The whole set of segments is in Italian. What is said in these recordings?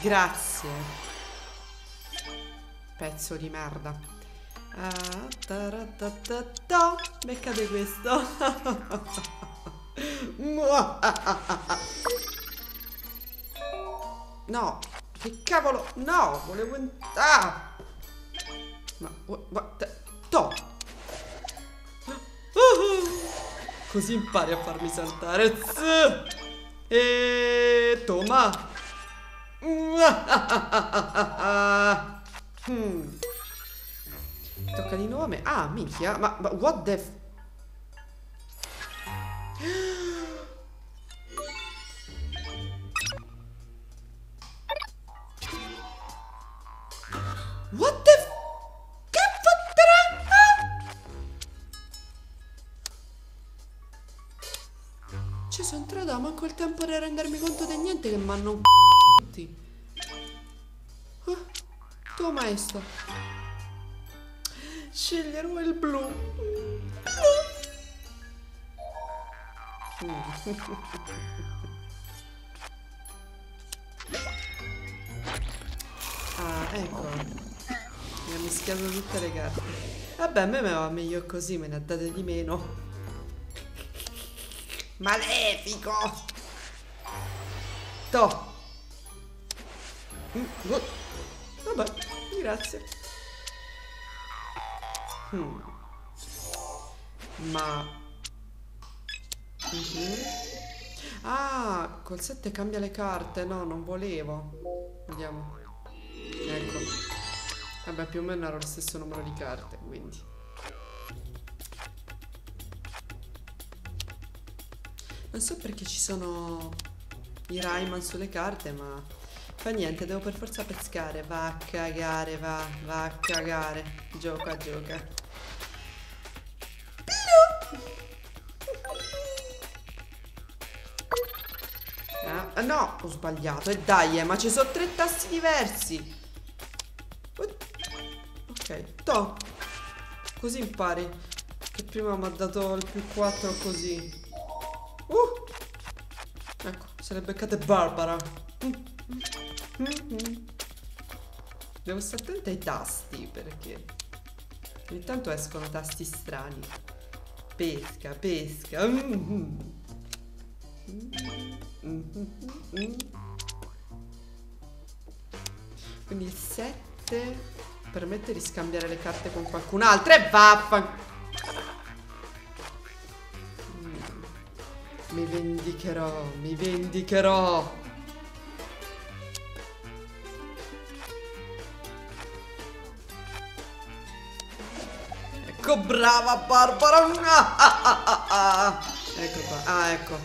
Grazie. Pezzo di merda. Ah. Beccate questo. No, volevo... Ah! Ma... Guarda... To! Così impari a farmi saltare. E... Toma! Hmm. Tocca di nuovo a. Ah, minchia. Ma, ma what the... Ci sono entrata, manco il tempo di rendermi conto di niente che mi hanno tutti. Uh, tua maestra. Sceglierò il blu. Blu. ah, ecco. Mi ha mischiato tutte le carte. Vabbè, a me va meglio così, me ne ha date di meno. Malefico! To! Vabbè, grazie. Hmm. Ma... Mhm. Ah, col 7 cambia le carte. No, non volevo. Vediamo. Ecco. Vabbè, più o meno era lo stesso numero di carte, quindi. Non so perché ci sono i Rayman sulle carte, ma fa niente, devo per forza pescare. Va a cagare, va, va a cagare. Gioca, gioca. Ah, no, ho sbagliato. E dai, eh, ma ci sono tre tasti diversi. Ok, to. Così impari. Che prima mi ha dato il più 4 così. Uh! Ecco, se le beccate Barbara. Devo stare attenta ai tasti perché ogni tanto escono tasti strani. Pesca, pesca. Quindi il 7 permette di scambiare le carte con qualcun altro e vaffanculo. Mi vendicherò, mi vendicherò. Ecco, brava Barbara. Ah, ah, ah, ah. ecco qua. Ah, ecco.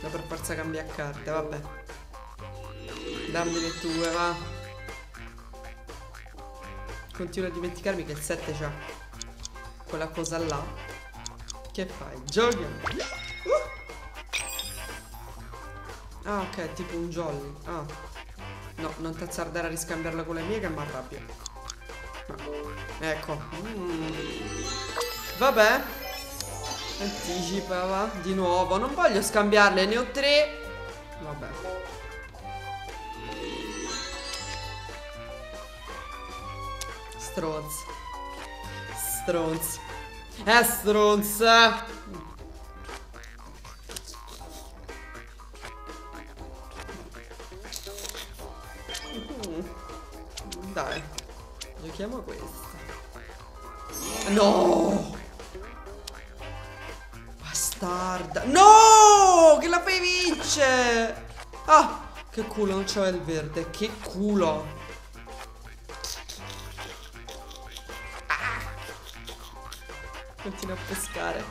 Da per forza cambia carte, vabbè. Dammi le tue, va. Continuo a dimenticarmi che il 7 c'ha quella cosa là. Che fai? Giochi. Ah, ok, tipo un jolly. Ah. No, non t'azzardare a riscambiarla con le mie che mi arrabbia. No. Ecco. Mm. Vabbè. Anticipa, va. Di nuovo. Non voglio scambiarle, ne ho tre. Vabbè. Stronz. Stronz. Eh, stronz. Dai, giochiamo a questa. No! Bastarda. No! Che la fai vince! Ah, che culo, non c'aveva il verde. Che culo. Ah. Continua a pescare.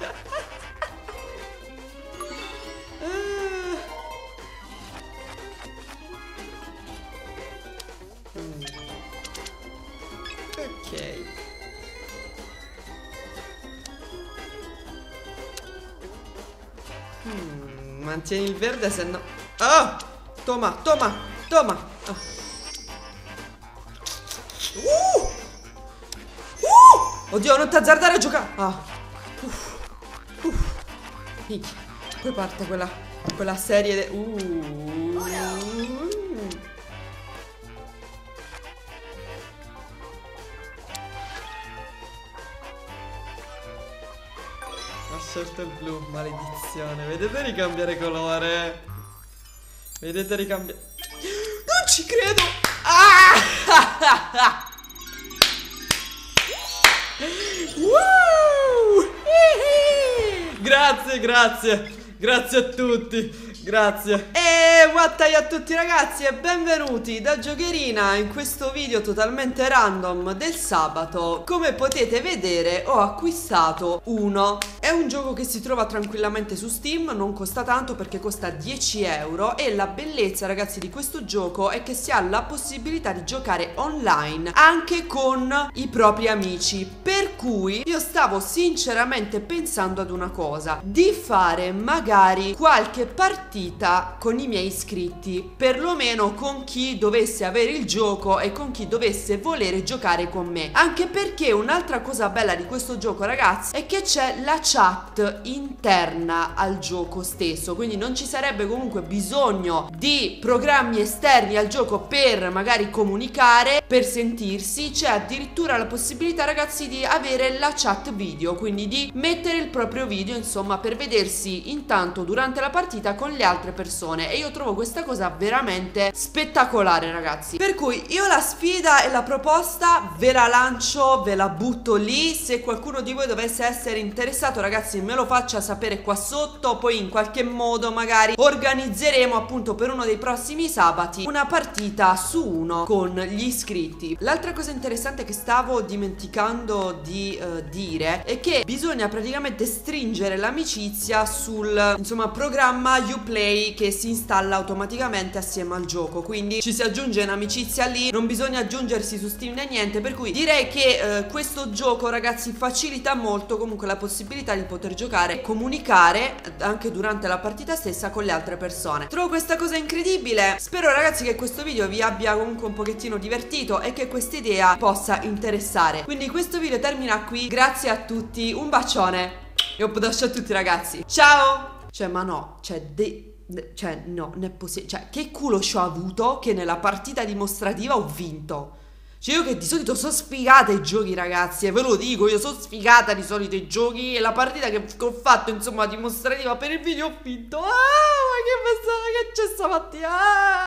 Mantieni il verde se no... Oh! Toma, toma, toma! Oh. Uh! Uh! Oddio, non ti azzardare a giocare! Ah. Uff. Uff. Poi parte quella, quella serie... De... Uh. Scelto il blu, maledizione. Vedete ricambiare colore? Vedete ricambiare... Non ci credo! Ah! Woo! Grazie, grazie. Grazie a tutti. Grazie. E wattai a tutti ragazzi e benvenuti da Giocherina in questo video totalmente random del sabato. Come potete vedere ho acquistato uno. È un gioco che si trova tranquillamente su Steam, non costa tanto perché costa 10 euro e la bellezza ragazzi di questo gioco è che si ha la possibilità di giocare online anche con i propri amici. Per cui io stavo sinceramente pensando ad una cosa, di fare magari qualche partita con i miei iscritti, perlomeno con chi dovesse avere il gioco e con chi dovesse volere giocare con me. Anche perché un'altra cosa bella di questo gioco, ragazzi, è che c'è la chat interna al gioco stesso, quindi non ci sarebbe comunque bisogno di programmi esterni al gioco per magari comunicare, per sentirsi, c'è addirittura la possibilità, ragazzi, di avere la chat video, quindi di mettere il proprio video, insomma, per vedersi intanto durante la partita con le altre persone. E io trovo questa cosa veramente spettacolare ragazzi. Per cui io la sfida e la proposta ve la lancio ve la butto lì. Se qualcuno di voi dovesse essere interessato ragazzi me lo faccia sapere qua sotto. Poi in qualche modo magari organizzeremo appunto per uno dei prossimi sabati una partita su uno con gli iscritti. L'altra cosa interessante che stavo dimenticando di uh, dire è che bisogna praticamente stringere l'amicizia sul insomma programma Uplay Play che si installa automaticamente assieme al gioco. Quindi ci si aggiunge un'amicizia lì non bisogna aggiungersi su Steam né niente per cui direi che eh, questo gioco ragazzi facilita molto comunque la possibilità di poter giocare e comunicare anche durante la partita stessa con le altre persone. Trovo questa cosa incredibile. Spero ragazzi che questo video vi abbia comunque un pochettino divertito e che questa idea possa interessare. Quindi questo video termina qui. Grazie a tutti. Un bacione. E un a tutti ragazzi. Ciao! Cioè, ma no, cioè, de, cioè no, non è possibile. Cioè, che culo ci ho avuto che nella partita dimostrativa ho vinto. Cioè, io che di solito sono sfigata ai giochi, ragazzi, e ve lo dico, io sono sfigata di solito ai giochi. E la partita che, ho fatto, insomma, dimostrativa per il video ho vinto. Ah, ma che pensavo che c'è stamattina? Ah!